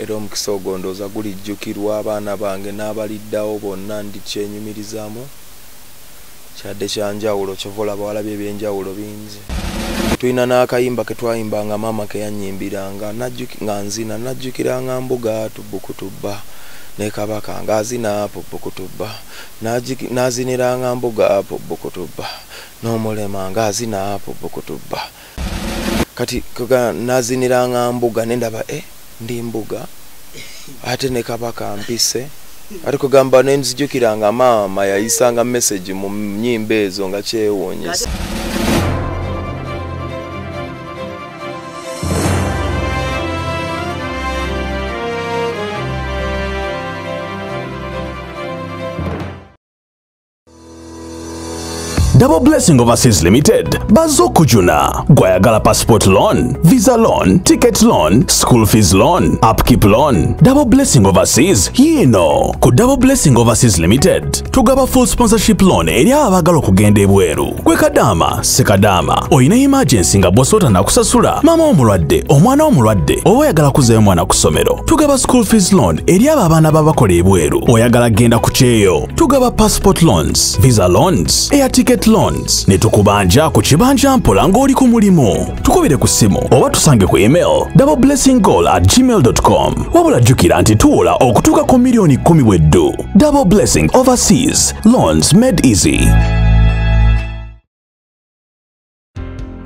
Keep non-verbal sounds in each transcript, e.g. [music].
era omukisa ogwo ndooza gulijjukirwa abaana bange n'abaliddawo bonna ndi kyenyumirizaamu kyadde kyanjawulo kyova olaba walabye ebyenjawulo bingi. Tulina n'akayimba ke twayimbanga maama ke yanyimbiranga nga nzina najjukiranga mbuga tubbukutubba. Ne kabaka ng'azina apo bbukutubba n'aziniranga mbuga apo bbukutubba n'omulema ng'azina apo bbukutubba kati n'aziniranga mbuga nendaba e ndi mbuga ate ne kabaka mpise. Ate kugamba nenzijukiranga maama yayisanga message mu nyimba ezo nga kyewuunyisa double blessing overseas limited bazze okujuna gwayagala passport loan visa loan ticket loan school fees loan upkeep loan. Double blessing overseas yiino ku double blessing overseas limited tugaba full sponsorship loan eri abaagala okugenda ebweru. Gwe kadaama sekadaama olina emergency nga bw'osoota nakusasula maama omulwadde omwana omulwadde oba oyagala kuzayo omwana ku ssomero. Tugaba school fees loan eri abo abaana babakola ebweru. Oyagala genda ku kyeyo. Tugaba passport loans visa loans air ticket loans. Ne tukubanja ku kibanja mpola ng'oli ku mulimu. Tukubire ku ssimu oba tusange ku email double blessing goal at gmail com. Wabula jjukira nti tuwola okutuuka ku miliyoni 10 bweddu. Double blessing overseas. Loans made easy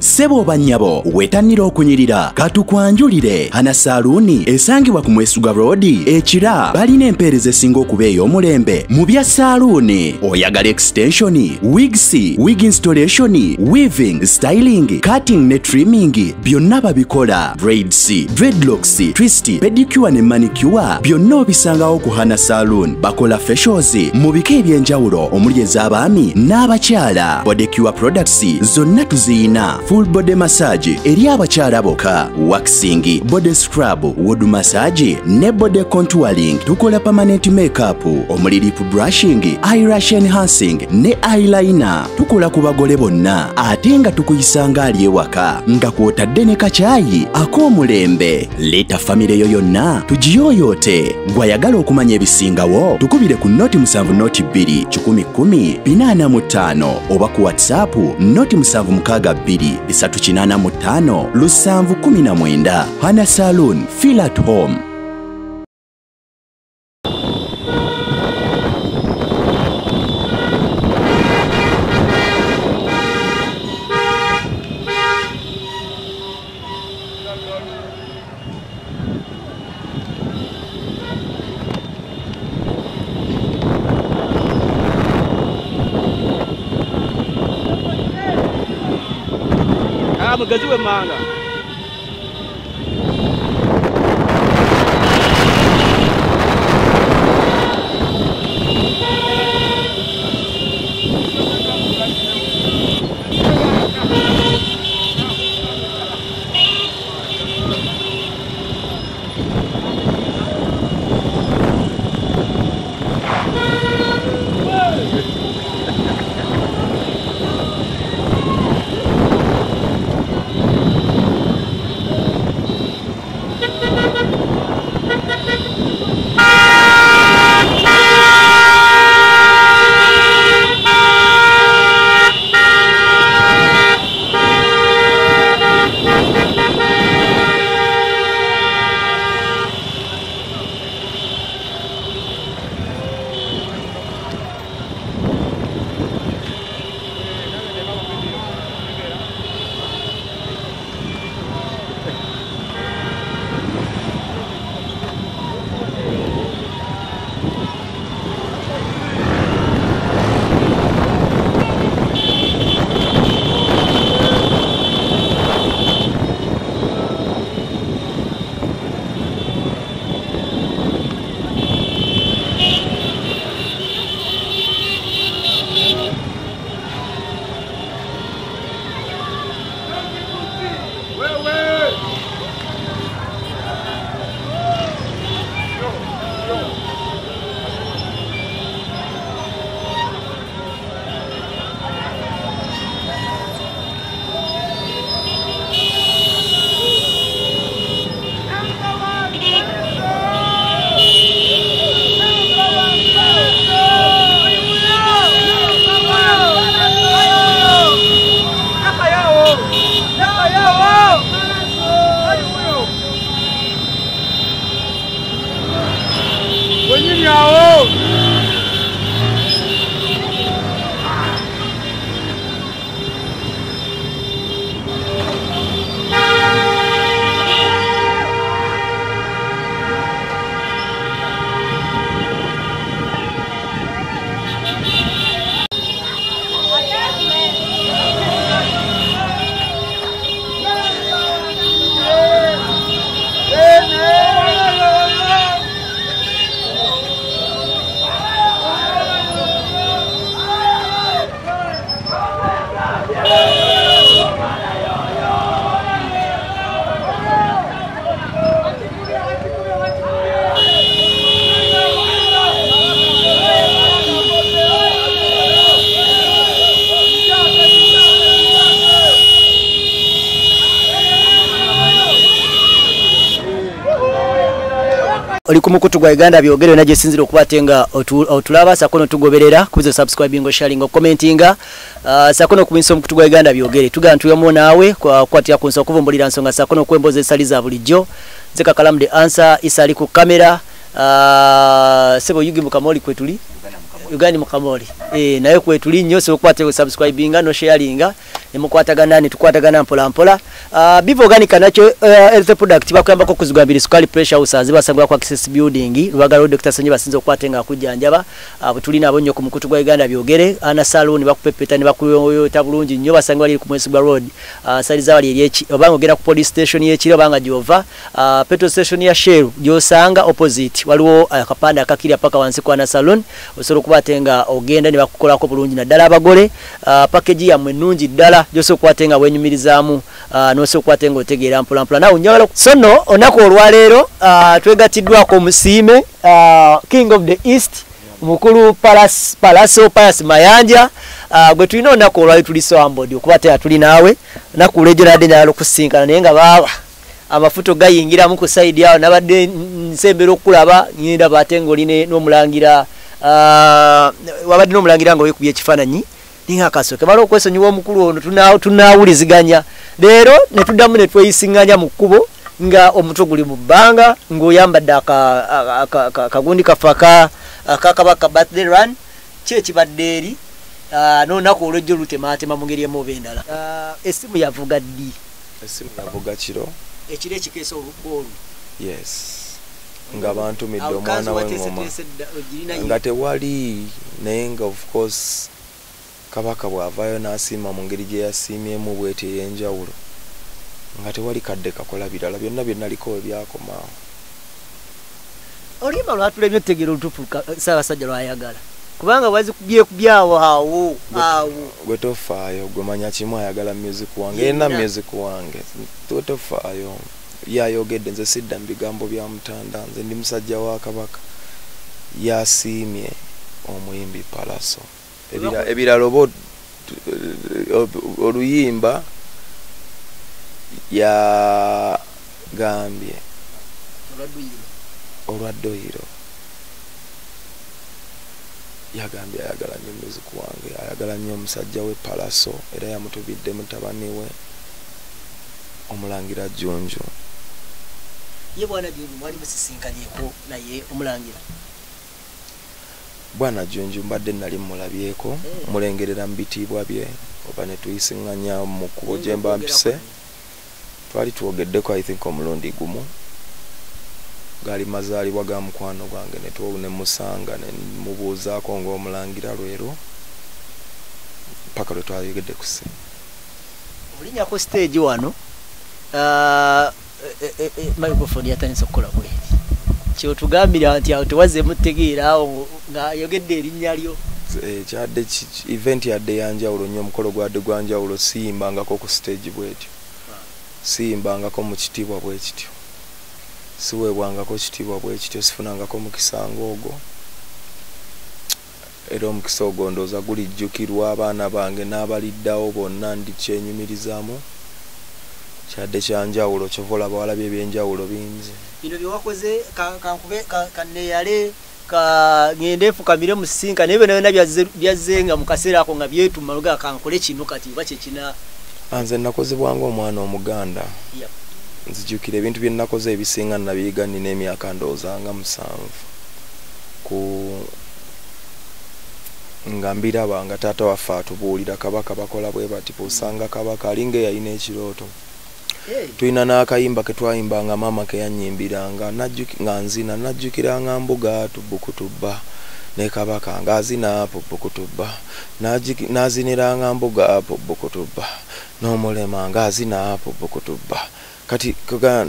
ssebo oba nnyabo wetannira okunyirira. Katukwanjulire hana saaluuni esangibwa ku mwesuga road ekira. Balina empeereza esinga okuba ey'omulembe. Mu bya saaluuni oyagala extensioni wigs wig installation weaving styling cutting ne trimming byonna babikola. Braids dreadlocks twist pedicure ne manicure byonna obisangawo ku hana saloon bakola facials mu bika eby'enjawulo omuli ez'abaami n'abakyala. Bodecure products zonna tuziyina full body massage eri abakyala boka waxing body scrub wood massage ne body contouring. Tukola permanent makeup omuli lip brushing eyelash enhancing ne eyeliner. Tukola ku bagole bonna ate nga tukuyisanga ali ewaka. Nga kwotadde ne kacaayi ak'omulembe leeta famire yo yonna tugiyooyoote. Gwayagala okumanya ebisingawo tukubire ku noti 7 noti 2 1 45 oba ku whatsapp noti isatu kinana mutano lusanvu kumi na mwenda hana saloon feel at home. amagaziwe manga Filha, ô! Mukutu gwa uganda byogere na gyesinzire okuba ate nga otu- otulaba sako notugoberera kubiza subscribing sharing commentinga uh, sako nokubinisa omukutu gwa uganda byogere. Tugana tuyomu naawe kwa- kwatira ku nsonga okuvumbulira nsonga sako nokwemboza esali za bulijjo. Nze kakalamu the answer isa ali ku kamera. Uh, sebo yugi mukamoli kwetuli uganda mukamoli eh naye kwetuli nnyo so okukwata subscribinga no sharinga. Nemukwatagana netukwatagana mpola mpola. Uh, bivo organica nakyo uh, health product bakuyambako okuzigambira sukali pressure house basangibwa ku access building. Lubaga road dr. Sanyi basinze okukwata nga akujjanjaba uh, bwetulina abo nnyo ku mukutu gwa uganda byogere. Ana salon bakupepeta ne bakuyota bulungi nnyo basangibwa liri ku mwesibwa road. Uh, saliza bali eryeki obanga ogenda ku police station yekiri obanga gyova. Uh, petrol station ya shell gyosanga opposite. Waliwo akapande uh, akakirya paka wansi kwa ana salon osobola okuba ate nga ogenda ne bakukolako bulungi naddala abagole uh, package yammwe ennungi ddala gyosobola okuba ate nga wenyumirizaamu uh, nosobola okuba ate nga otegeera mpolampola. Nawe njagala so nno olunaku olwaleero uh, twegatiddwako omusiime king of the east mukulu Palas- palaso pias mayanja. Gwe tulina olunaku olwali tuli soambodi okuba te atuli naawe naku olwejo nadde njagala okusinkana naye nga baaba. Amafuto gayingiramu ku saidi awo nabadde nsembera okulaba ndaba ate ngaoli n'omulangira wabadde n'omulangira nga wekubya ekifaananyi ninga akasooke. Bala okwesonyiwa omukulu ono tuna- tunaawuliziganya leero ne tuddamu ne tweyisiŋŋanya mu kkubo nga omutwe guli mu bbanga ng'oyambadde aka- aka- aka- aka- akagundi kaffe aka- akakabaka birthday run ki ekibadde eri? Ah, n'olunaku olwejjo lutematema mu ngeri emu oba endala. Ah, essimu yavuga ddi? Esimu yavuga kiro. Ekiro ekikeesa olugolu yes nga bantumidde omwana w'engoma. nga tewali naye nga of course kabaka bw'avaayo n'asiima mu ngeri gye yasiimyemu bweti ey'enjawulo nga tewali kadde kakola birala byonna bye naliko ebyakomaawo oluyimba lwatulemye otutegeera olutuufu ka- ssaabasajja lwayagala. Kubanga bwazikubyekubyawo awo awo. gwe tofaayo gwe manya kimu ayagala music wange yenna. music wange gwe tofaayo yayogedde nze sidda mu bigambo bya mutanda nze ndi musajja wa kabaka. Yasiimye omuyimbi palaso. Ebira- ebirala oba oluyimba yagambye olwa doyiro. yagambye ayagala nnyo music wange ayagala nnyo omusajja we palaso era yamutubidde mutabani we omulangira junju ye bwana junju mwali musisinkanyeko naye omulangira. Bwana junju mbadde nali mulabyeko Mm. mulengerera mu bitiibwa bye oba ne tuyisiŋŋanya mu kkubo gye mba mpise. twali twogeddeko i think omulundi gumu. Gaali mazaalibwa ga mukwano gwange ne musanga ne mubuuzaako ng'omulangira lwero paka lwe twayogedde ku simu olinyako stage wano microphone yatandise okukola bweri kyotugambira nti awo tewazzemu tegeera awo ng'ayogedde erinnya lyo. Eh, kyadde event yadde yanjawulo nnyo omukolo gwadde gwanjawulo siyimbangako ku stage bwetyo. Siyimbangako mu kitiibwa bwe kityo. Siweebwangako kitiibwa bwe kityo sifunangako mukisa ng'ogwo. Era omukisa ogwo ndooza gulijjukirwa abaana bange n'abaliddawo bonna ndi kyenyumirizaamu kyadde kyanjawulo kyova olaba walabye ebyenjawulo bingi. Bino byewakoze kaneyale ka ngende nfukamire mu sinka naye byona byona byazze- nga mu kaseera ako nga byetuma luga kankole kino kati oba kyekina anze nakozebwanga omwana omuganda. Nzijukira ebintu bye nakoze ebisinga nabiyiga nina emyaka ndowooza nga musanvu. Ku nga mbiraba nga taata waffe atubuulira kabaka bakola bwe bati bwosanga kabaka alinga eyalina ekirooto tulina n'akayimba ke twayimbanga maama ke yanyimbiranga nga nzina najjukiranga mbuga tubukutubba ne kabaka ng'azina apo bukutubba Najiki- n'aziniranga mbuga apo bukutubba n'omulema ng'azina apo bukutubba kati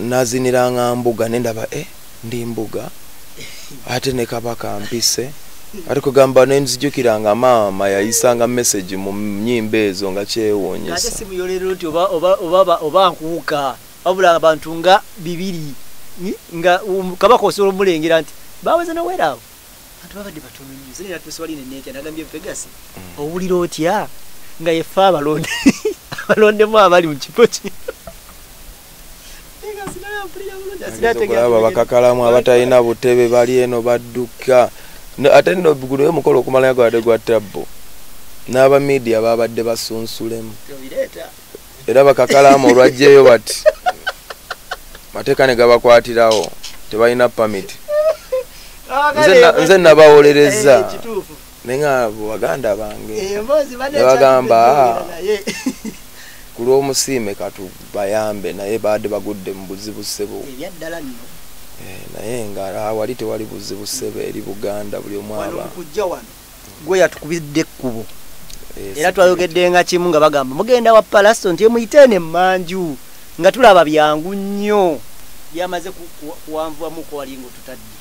n'aziniranga mbuga nendaba e ndi mbuga? [laughs] Ate ne kabaka mpise ate kugamba nenzijukiranga maama yayisanga message mu nyimba ezo nga ate kyewuunyisa simuyolero nti oba- oba- oba oba nkuuka wabula abantu nga bibiri nga um, kabaka osobola omulengera nti baweze noweeraawo abantu babadde batono nnyo zinaera tusibalina enetya nagambye pegasi owulira otya? Nga yefe abalonde [laughs] abalondemu abali mu kifo kino Pegasi naye Ngeze okulaba bakakalamu abatalina butebe bali eno badduka. Ne- ate nno guno omukolo okumalayo gwadde gwa tabbo n'aba media babadde basunsulemu. Era bakakalamu olwajjeyo bati mateeka ne gabakwatirawo tebalina pamiti Nze na- nze nabawolereza. Naye nga baganda bange. Ne bagamba, ku lw'omusiime katubayambe naye baadde bagudde mu buzibu ssebo. Eh, naye nga awali tewali buzibu ssebo eri buganda buli omu wano gwe yatukubidde ekkubo. Eh, era si- twayogeddenga kimu nga bagamba mugenda wa palasto nti emuyiteene emmanju nga tulaba byangu nnyo. Byamaze ku- ku- kuwanvuwamuko wali nga otutadde.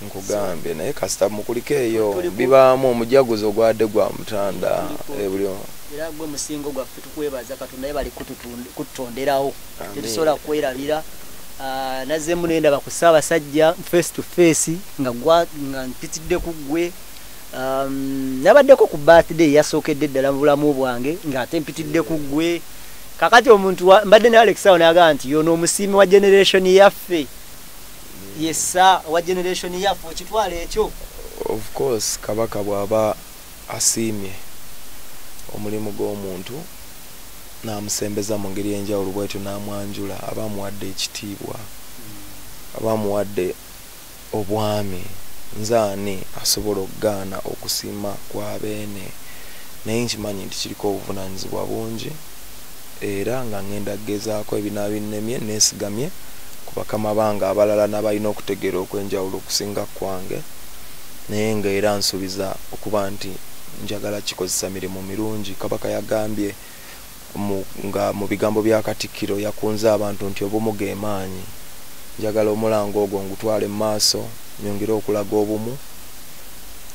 Nkugambye naye kasita mukuliko eyo bibaamu omujaguzo ogwadde gwa mutanda Tuliko- eh, era gwe musingo gwaffe tukwebaza katonda naye bali kututonderawo. Tetusobola kwerabira nazzemu nendaba ku ssaabasajja face to face nga gwa- nga mpitidde ku ggwe. Um, nabaddeko ku birthday yasookedde eddala mu bulamu bwange ng'ate mpitidde ku ggwe. Kakati omuntu mbadde ne alex awo naga nti yono omusiimi wa generation yaffe. Yesa wa generation yaffe okitwala ekyo? Of course kabaka bw'aba asiimye omulimu gw'omuntu n'amusembeza mu ngeri enjawulo bwetyo n'amwanjula aba amuwadde ekitiibwa aba amuwadde obwami nze ani asobola okugaana okusiima kwabeene naye nkimanyi nti kiriko obuvunaanyizibwa bungi era nga ngenda kugezaako ebinabinnemye neesigamye ku bakama bange abalala n'abalina okutegeera okwenjawulo okusinga kwange naye nga era nsuubiza okuba nti njagala kikozesa mirimu mirungi. Kabaka yagambye nga mu bigambo bya katikkiro yakunze abantu nti obumu ge maanyi. Njagala omulango ogwo ngutwale mu maaso nyongere okulaga obumu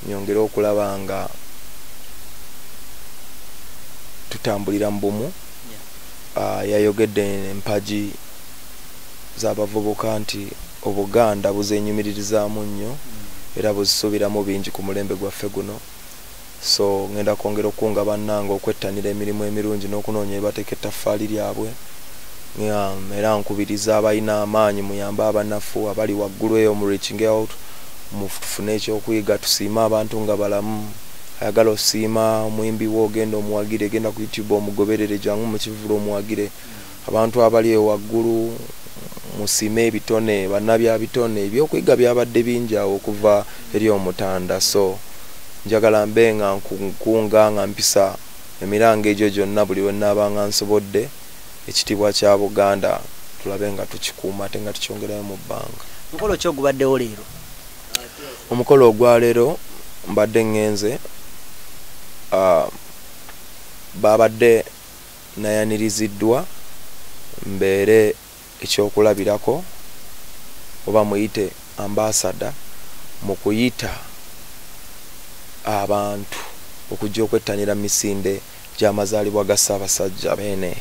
nyongere okulaba nga tutambulira mu bumu. Uh, yayogedde empagi z'abavubuka nti obuganda buzenyumiririzaamu nnyo era buzisubiramu bingi ku mulembe gwaffe guno so ngenda kwongera okukunga bannange okwettanira emirimu emirungi n'okunoonya ebateeka ettaffaali lyabwe. Era nkubiriza abalina amaanyi muyambe abanafu abali waggulu eyo mu reaching out mufune ekyokuyiga tusiime abantu nga balamu. Ayagala osiima omuyimbi wo ogenda omuwagire genda ku youtube omugoberere jangu mukivulo omuwagire abantu abali eyo waggulu musiime ebitone bannabya bitone ebyokuyiga byabadde bingi awo okuva eri omutanda. So njagala mbe nga nkunga nga mpisa emirango egyo gyonna buli wenaaba nga nsobodde ekitiibwa kya buganda tulabe nga tukikuuma ate nga tukyongerayo mu bbanga. Mukolo ki ogubaddewo leero? Omukolo ogwaleero mbadde ŋŋenze babadde nayaniriziddwa mbeere ekyokulabirako oba muyite ambasada mu kuyita abantu okujja okwettanira misinde gy'amazaalibwa ga ssaabasajja beene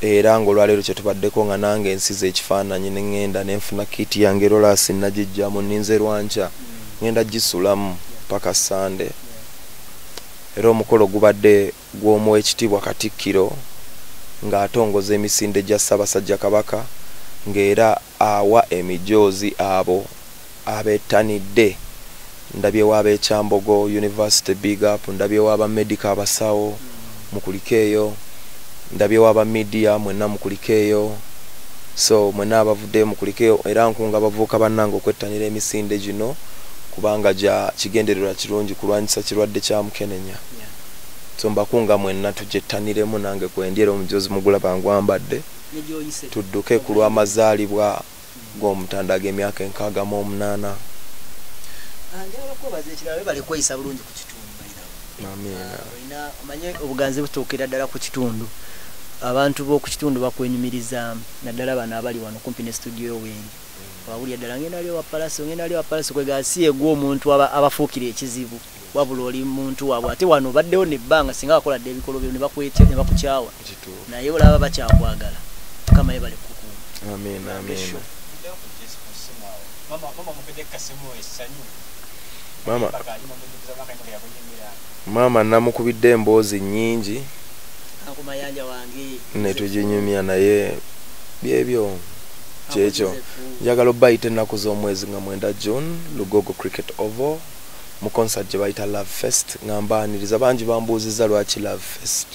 era ng'olwaleero kyetubaddeko nga nange ensiza ekifaananyi ne ŋŋenda ne nfuna kiiti yange rolasi nagijjamu ninze lwanca ŋŋenda gisulamu paka sande. Era omukolo gubadde gw'omuwa ekitiibwa katikkiro ng'atongoza emisinde gya ssaabasajja kabaka ng'era awa emijoozi abo abeettanidde ndabyewo ab'ekyambogo university big up. Ndabyewo abamedica abasawo mukuliko eyo. Ndabyewo aba media mwenna mukuliko eyo. So mwenna abavuddeyo mukuliko eyo. Era nkunga abavubuka bannange okwettanira emisinde gino kubanga gya kigendererwa kirungi kulwanyisa kirwadde kya mukenenya. So mbakunga mwenna tugyettaniremu nange kwendyera omujozi mugulaba ngwambadde negyoyise tudduke ku lw'amazaalibwa g'omutanda ag'emyaka enkaaga mu omunaana njagala kwebaza ekirala bali kweyisa bulungi ku kitundu amiina olina omanye obuganzi butuukira ddala ku kitundu. Abantu b'oku kitundu bakwenyumiriza naddala bano abali wano kumpi ne studio yoweeri wabulya ddala ngenda ali ewapalaso ngenda ali ewapalaso kwega si yegwa omuntu aba- abafuukira ekizibu. Wabula oli muntu waabwe ate wano obaddewo nebbanga singa wakoladde ebikolo byo ne bakukyawa. Naye olaba bakyakwagala. Mukama ye bali kukuuma. Amiina amiina maama maama namukubidde emboozi nnyingi. Ankumayanja wange ne tuginyumya naye byebyo kyekyo. Njagala obayita ennaku z'omwezi nga mwenda june lugogo cricket oval. Mu concert gye bayita love fest nga mbaaniriza. Bangi bambuuziza lwaki love fest?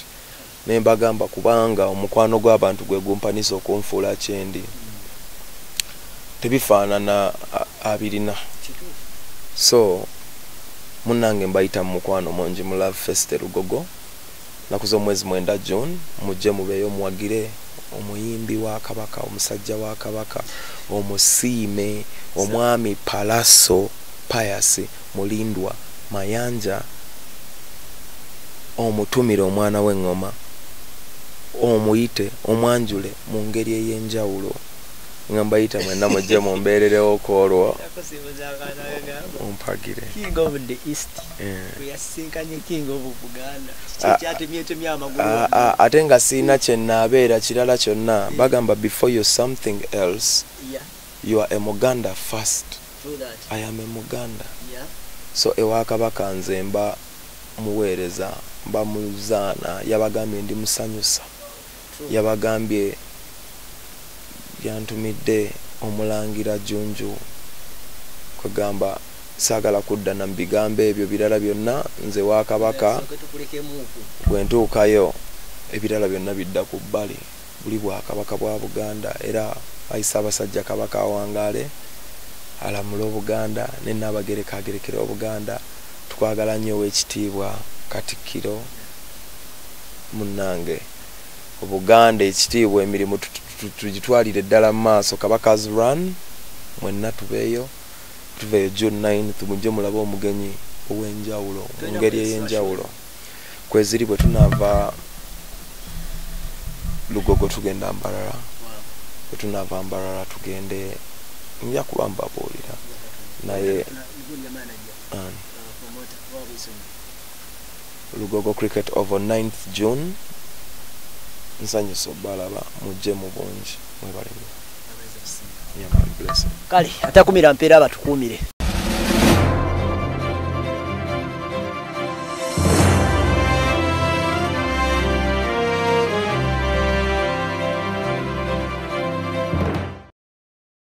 Naye mbagamba kubanga omukwano gw'abantu gwe gumpanisa okunfuula kyendi. Tebifaanana abirina. So munnange mbayita mu mukwano mungi mu love fest lugogo naku z'omwezi mwenda june mujje mubeeyo muwagire omuyimbi wa kabaka omusajja wa kabaka omusiime omwami palaso payasi mulindwa mayanja omutumire omwana w'eŋŋoma omuyite omwanjule mu ngeri ey'enjawulo nga mbayita mwenna mujje mumbeererewo kwolwo. Ompagire. King of the east. Eh. weyasinkanye king of buganda. Ah, kyekyatemyetemye amagulu? Ah, ah, ate nga siina kyenaabeera kirala kyonna. Bagamba before you something else you are a muganda first. I am a muganda. So ewa kabaka nze mba muweereza mba muzaana yabagambye ndi musanyusa. Yabagambye yantumidde omulangira junju. Kwegamba saagala kudda na mubigambo ebyo birala byonna nze wa kabaka bwe ntuukayo ebirala byonna bidda ku bbali. Buli bwakabaka bwa buganda era ayisa abasajja kabaka awangaale alamule obuganda ne naabagereka agerekera obuganda twagala nnyo ow'ekitiibwa katikkiro munnange. Obuganda ekitiibwa emirimu tugitwalire ddala mu maaso. Kabaka's run. Mwenna tubeeyo. Tuveeyo june 9 tumujje mulabe omugenyi ow'enjawulo mu ngeri ey'enjawulo. Kweziri bwe tunaava lugogo tugenda mbalala bwe tunaava mbalala tugende nja kuba mbabuulira naye lugogo cricket over 9th june nsanyusa obbalaba mujje mu bungi mwebalemu kale atakumira mpeera abatukuumire